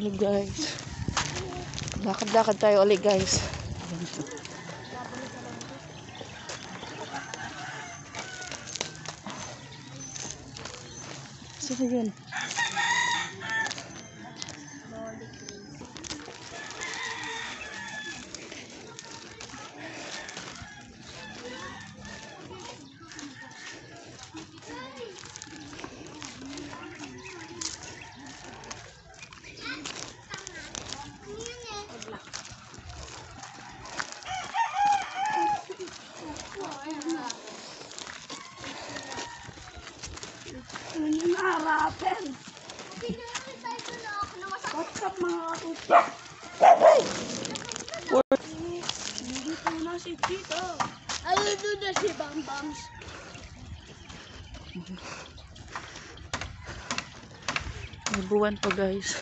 Hello guys. Lakad-lakad tayo ulit guys. Sino yun? Ano harapin? What's up mga katuta? Dito na si Tito. Ano doon na si Bam Bams? May buwan pa guys.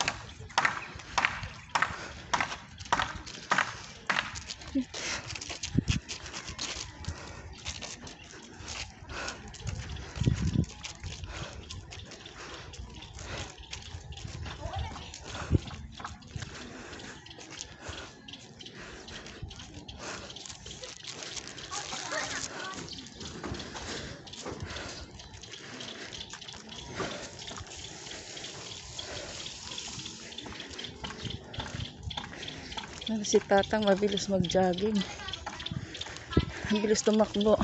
Ano si Tatang mabilis mag-jogging. Ang bilis tumakbo.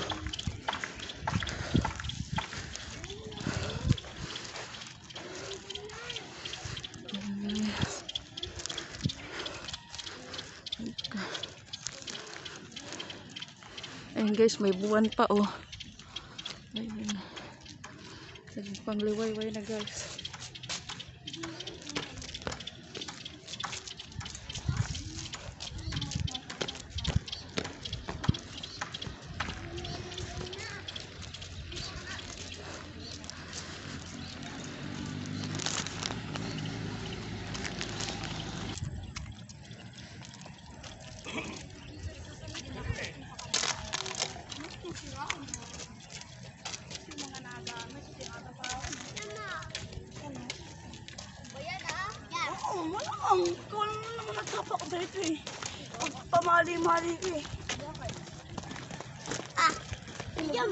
Ayun guys, may buwan pa oh. Ayun. Naging pangliwayway na guys. Malamang. Ikaw naman nagtapak dito eh. Pag pamali-mali eh. Ah, Yum.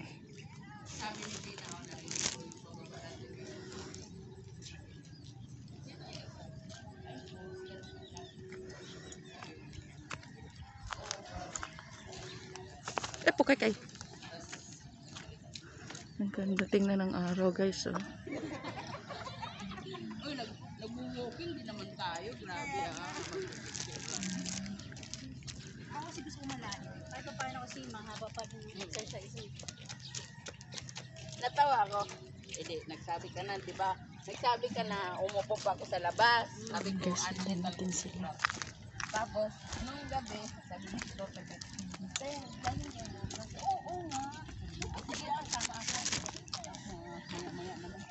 po kay kay. Ang ganda tingnan ng araw, guys. Oh. Nag-walking din naman tayo. Grabe ah. Ako kasi gusto ko. Kahit pa paano kasi mahaba pa yung exercise. Natawa ako. Hindi, nagsabi ka na, di ba? Nagsabi ka na, umupo pa ako sa labas. Sabi ko, ano natin sila. Tapos, nung gabi, sabi ni Dr. Kat, "Te, dahil ka na." Sabi ko, Oo nga. Sige sama ako. Maya-maya naman.